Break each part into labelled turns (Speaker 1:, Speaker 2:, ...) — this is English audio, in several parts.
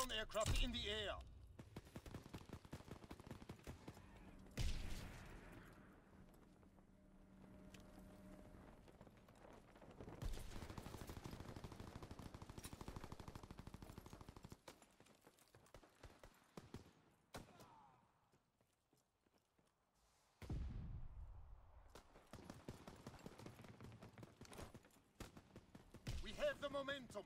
Speaker 1: recon aircraft in the air. We have the momentum.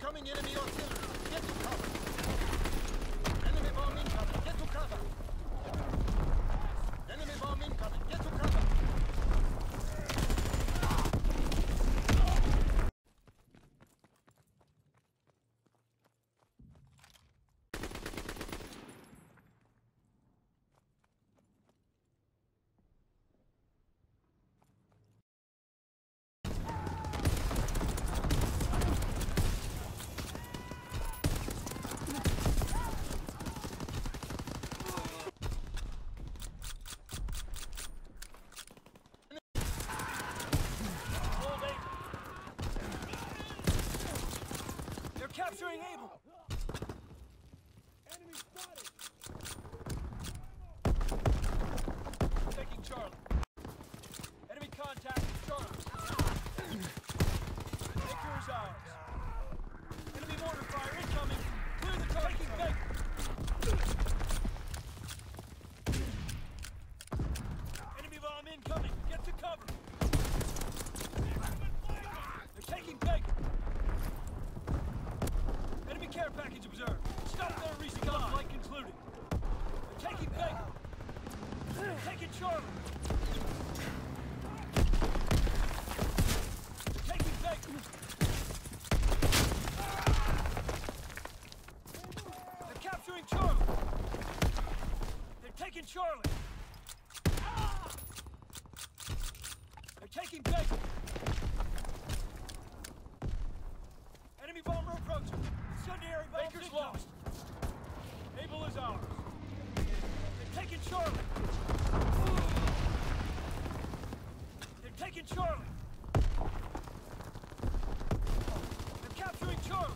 Speaker 2: Incoming enemy artillery!
Speaker 3: Charlie! They're taking Baker! Enemy bomber approaching! Incendiary bombs Baker's incoming. lost! Able is ours! They're taking Charlie! They're taking Charlie! They're capturing Charlie!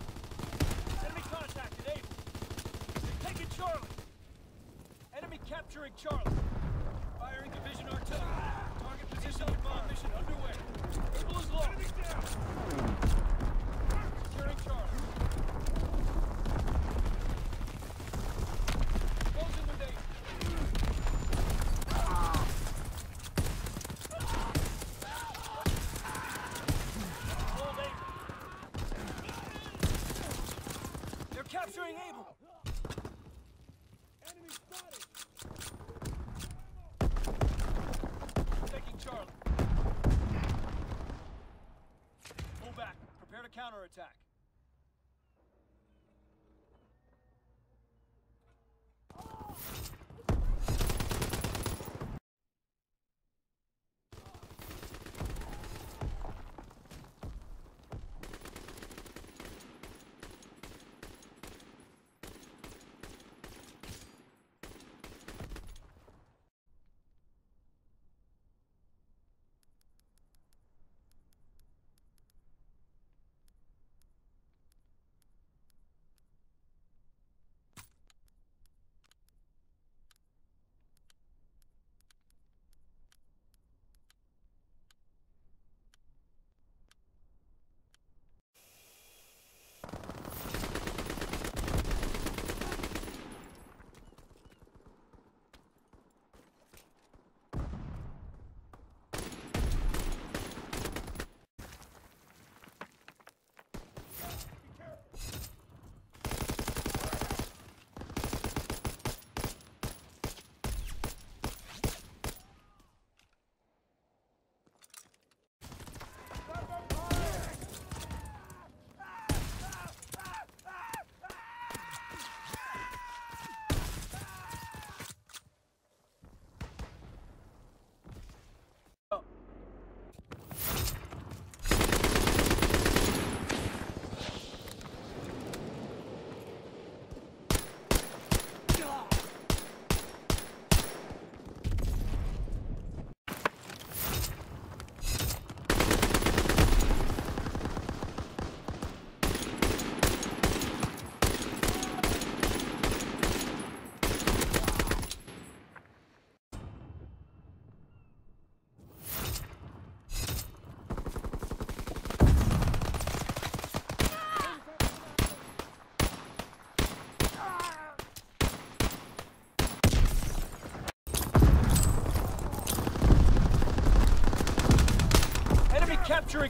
Speaker 3: Enemy contacted, Able! They're taking Charlie! Capturing Charlie.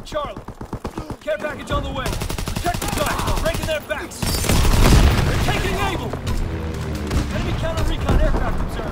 Speaker 3: Charlie. Care package on the way. Protect the Dutch. Breaking
Speaker 2: their
Speaker 3: backs. They're taking Able. Enemy counter recon aircraft observed.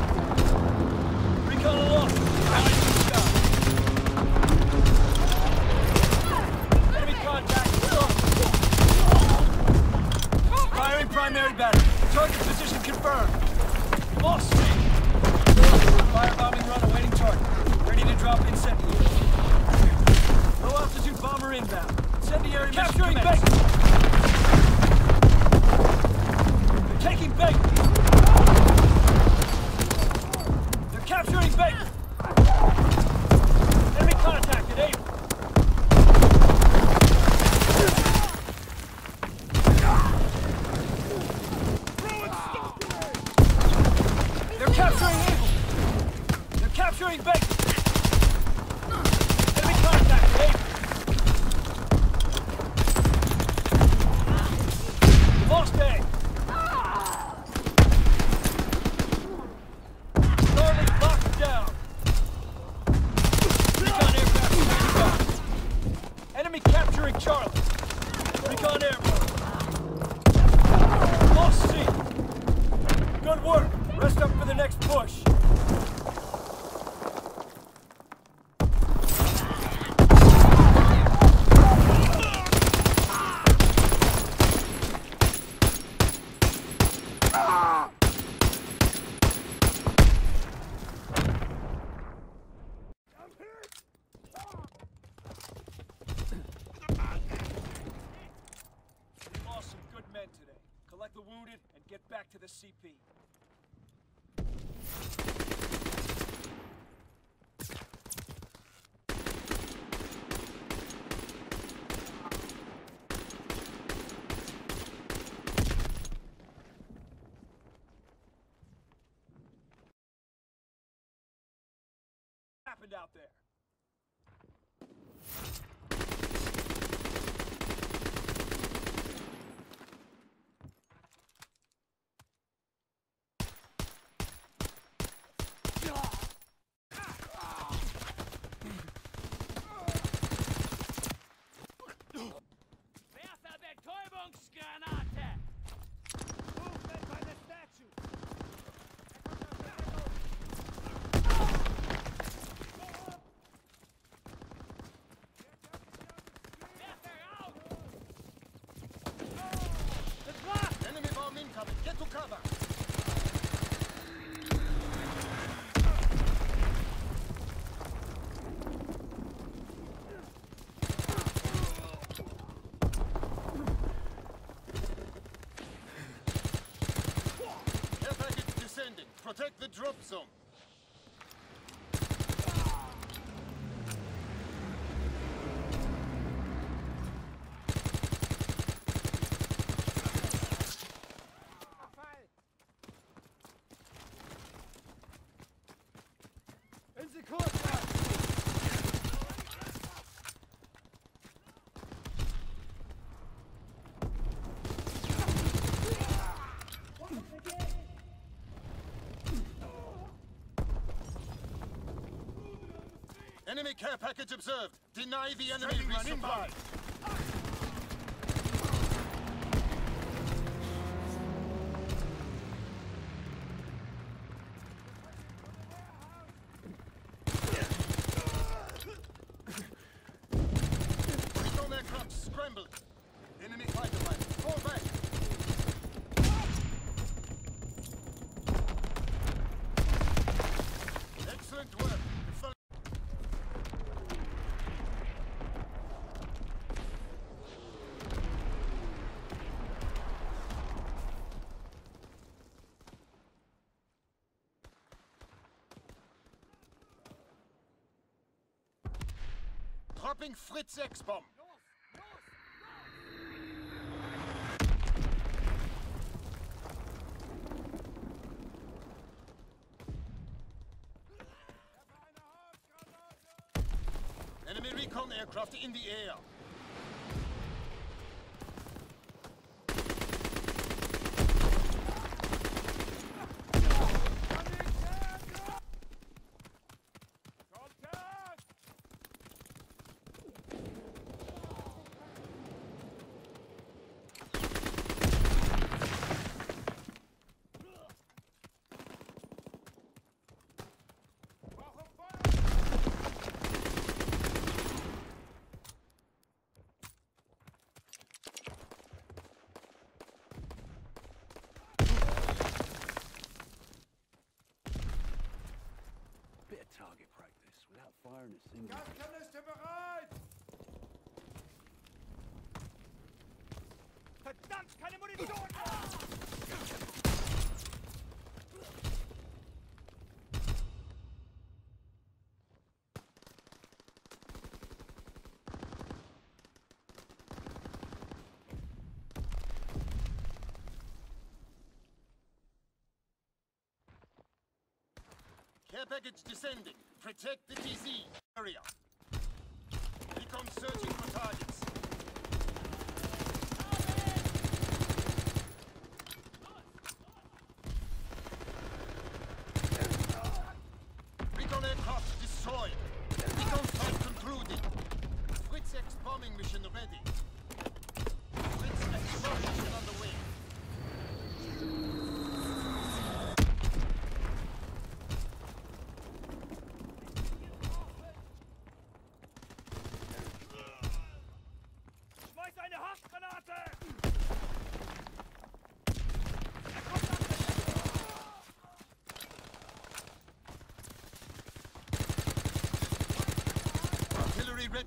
Speaker 3: Get to
Speaker 1: cover! Protect the drop zone. Enemy care package observed. Deny the enemy resupply. Dropping Fritz X-Bomb. Enemy recon aircraft in the air.
Speaker 4: target practice without firing a single...
Speaker 3: Gaskanister bereit! Verdammt, keine Munition!
Speaker 1: Ah! Package descending. Protect the TC area.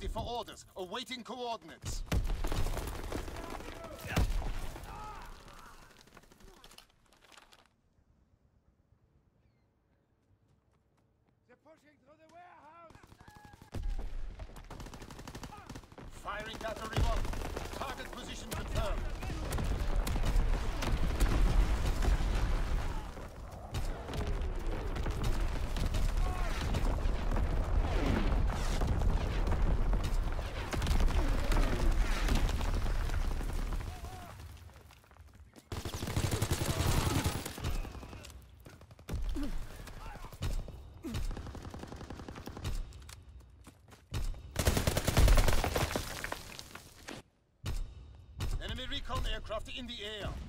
Speaker 1: For orders. Awaiting coordinates.
Speaker 3: They're pushing through the warehouse!
Speaker 1: Firing battery one. Target position confirmed. Enemy recon in the air.